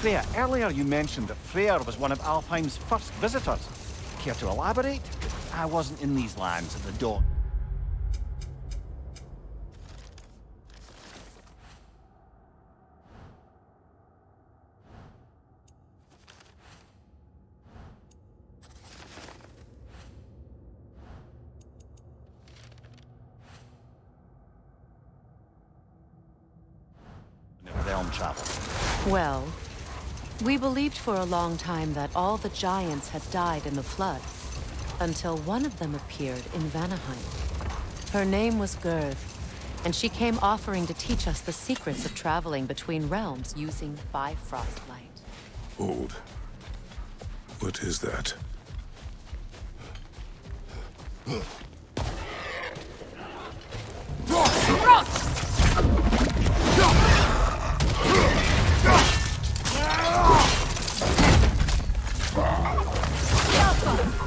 Freya, earlier you mentioned that Freyr was one of Alfheim's first visitors. Care to elaborate? I wasn't in these lands at the dawn. travel. Well, we believed for a long time that all the giants had died in the flood, until one of them appeared in Vanaheim. Her name was Gerd, and she came offering to teach us the secrets of traveling between realms using Bifrost light. Hold. What is that? Rot!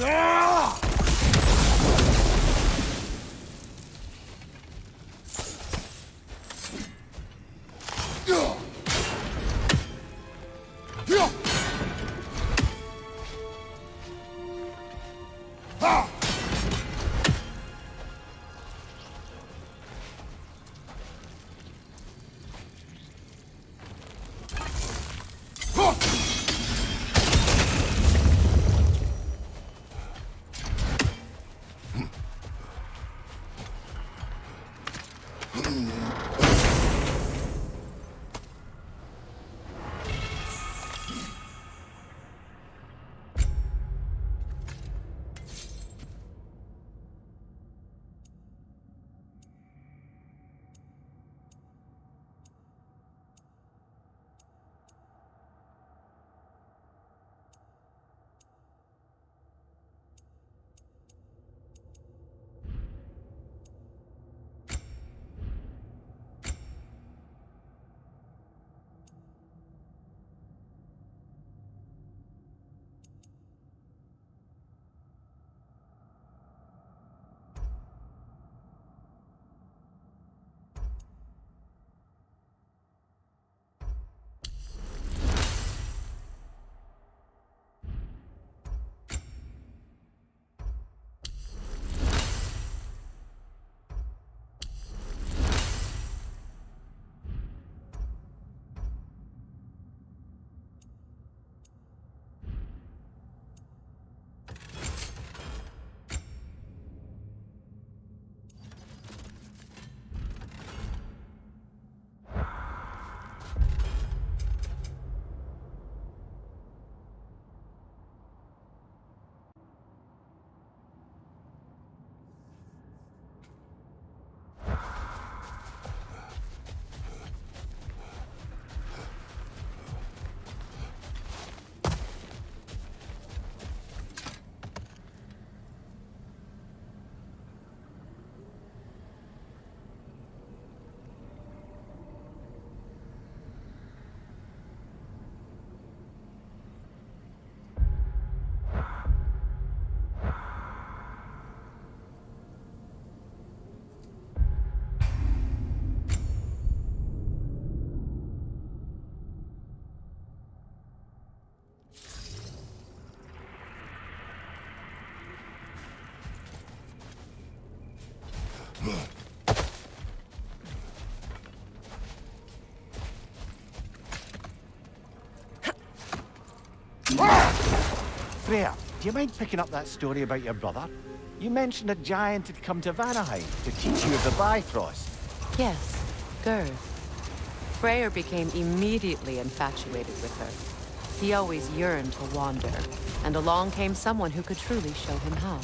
Ah! Freya, do you mind picking up that story about your brother? You mentioned a giant had come to Vanaheim to teach you of the Bifrost. Yes, Gerd. Freyr became immediately infatuated with her. He always yearned to wander, and along came someone who could truly show him how.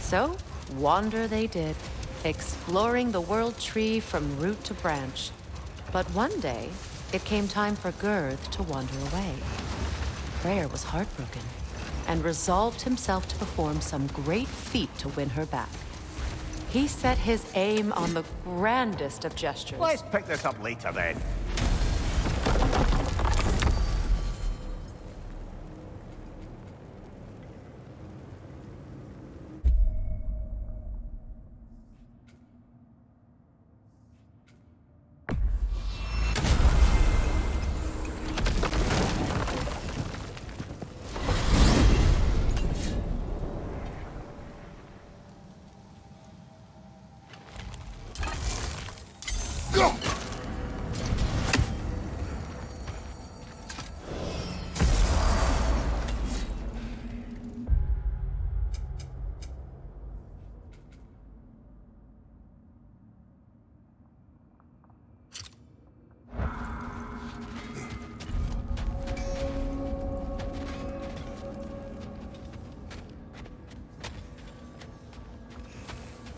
So, wander they did, exploring the world tree from root to branch. But one day, it came time for Gerd to wander away. Freyr was heartbroken, and resolved himself to perform some great feat to win her back. He set his aim on the grandest of gestures. Let's pick this up later then.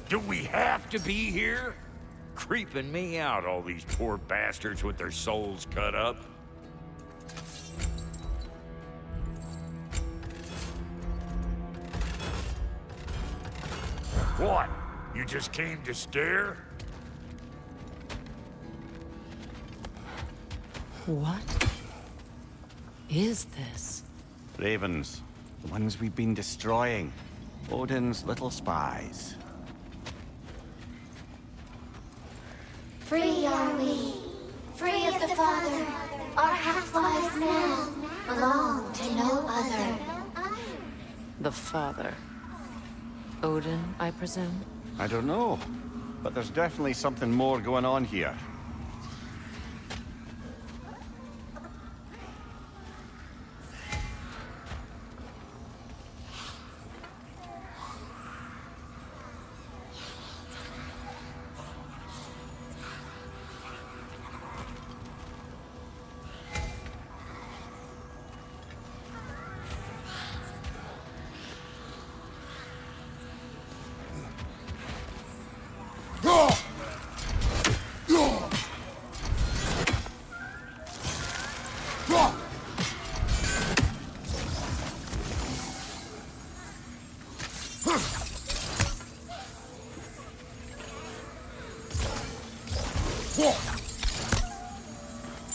Do we have to be here? Creeping me out, all these poor bastards with their souls cut up. What? You just came to stare? What is this? Ravens. The ones we've been destroying. Odin's little spies. Free are we, free of the Father. Our half-lives now belong to no other. The father. Odin, I presume? I don't know. But there's definitely something more going on here.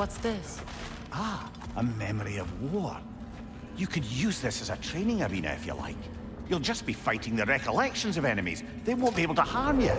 What's this? Ah, a memory of war. You could use this as a training arena if you like. You'll just be fighting the recollections of enemies. They won't be able to harm you.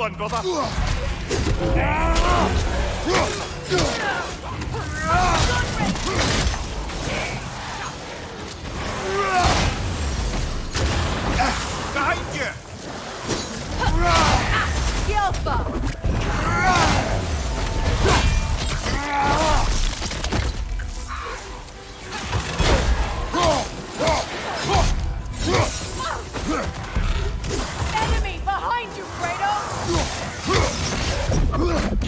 On, brother. Behind you! Yelpa! Ugh!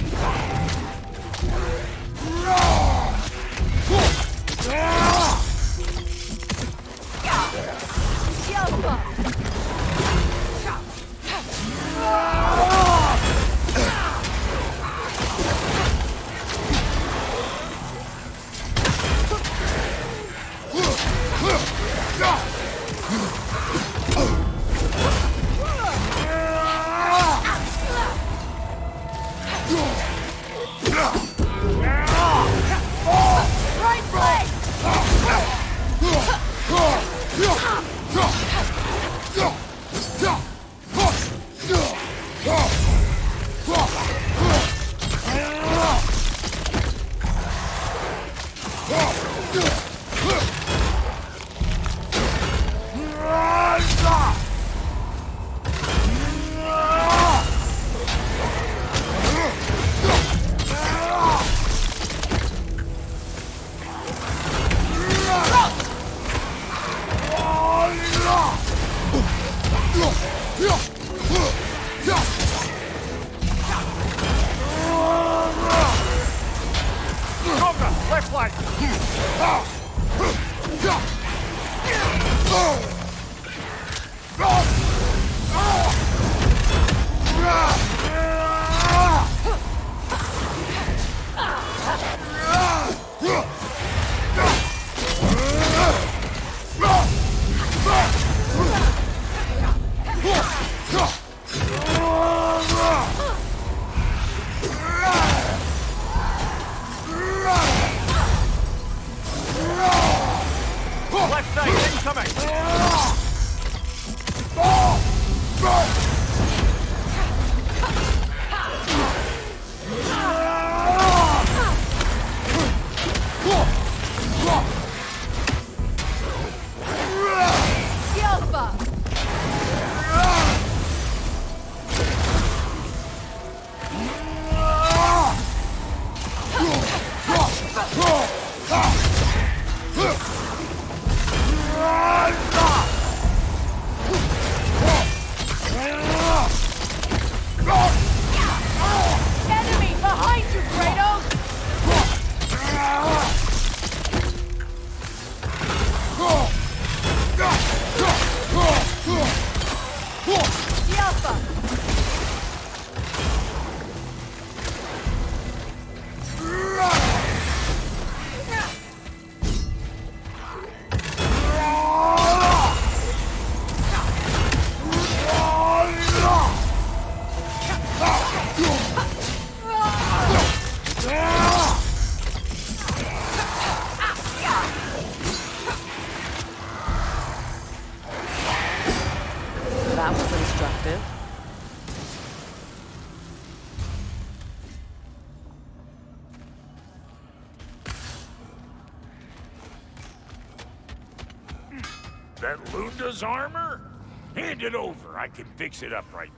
Armor? Hand it over. I can fix it up right